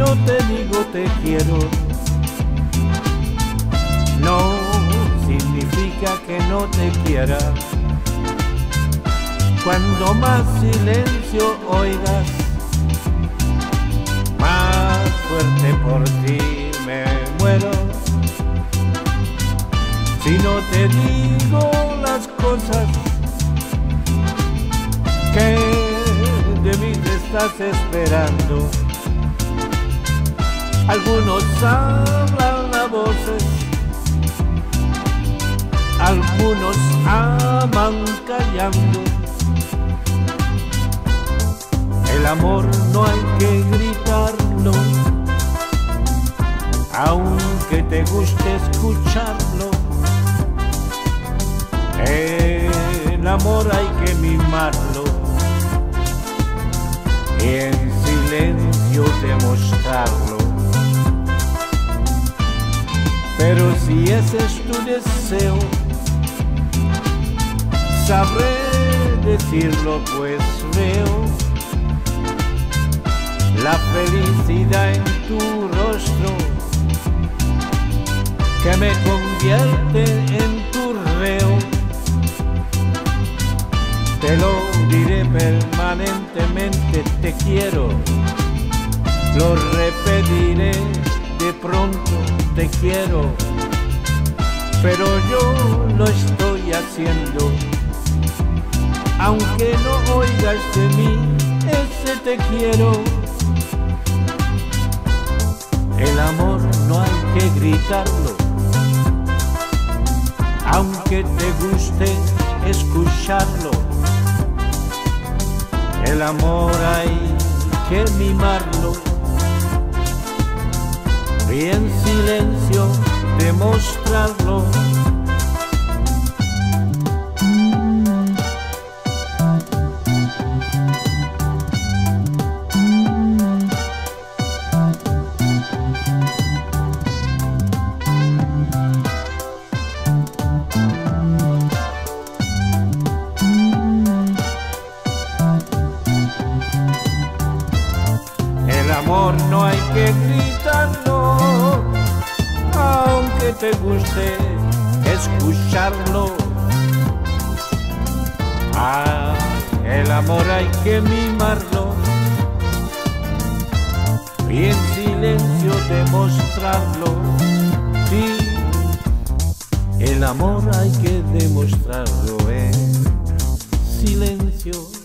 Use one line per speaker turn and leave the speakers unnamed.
no te digo te quiero, no significa que no te quiera. Cuando más silencio oigas, más fuerte por ti me muero. Si no te digo las cosas que de mí te estás esperando, algunos hablan a voces, algunos aman callando. El amor no hay que gritarlo, aunque te guste escucharlo. El amor hay que mimarlo y en silencio demostrarlo. Pero si ese es tu deseo, sabré decirlo pues veo la felicidad en tu rostro que me convierte en tu reo. Te lo diré permanentemente, te quiero, lo repetiré quiero, pero yo lo estoy haciendo, aunque no oigas de mí, ese te quiero. El amor no hay que gritarlo, aunque te guste escucharlo. El amor hay que mimarlo y en silencio demostrarlo. Amor no hay que gritarlo, aunque te guste escucharlo. Ah, el amor hay que mimarlo y en silencio demostrarlo. Sí, el amor hay que demostrarlo en silencio.